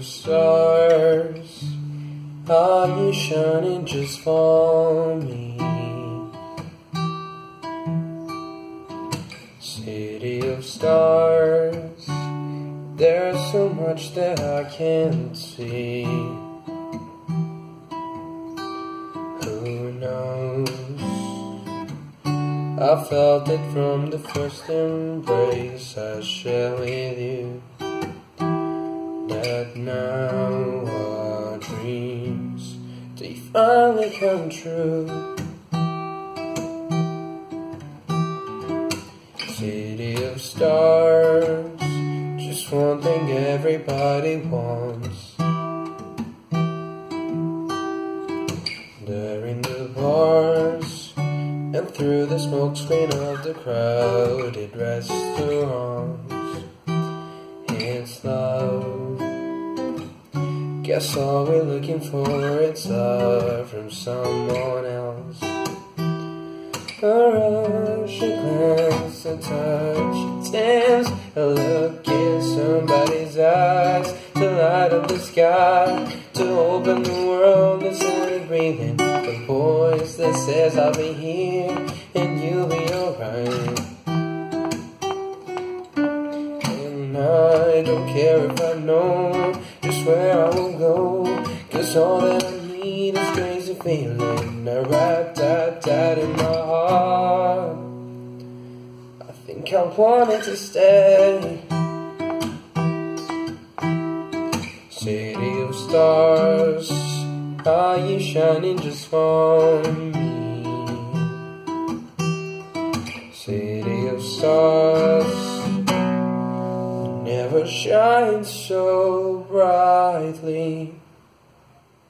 stars, are you shining just for me? City of stars, there's so much that I can't see. Who knows? I felt it from the first embrace I shared with you. That now our dreams they finally come true. City of stars, just one thing everybody wants. They're in the bars and through the smokescreen of the crowded restaurants. Guess all we're looking for is love from someone else. A rush, a glance, a touch, a dance, a look in somebody's eyes, to light up the sky, to open the world that's in breathing. The voice that says I'll be here and you'll be alright. And I don't care if I know where I will go, cause all that I need is crazy feeling. I wrap that that in my heart. I think I wanted to stay. City of stars, are you shining just for me? City of stars, never shine so brightly.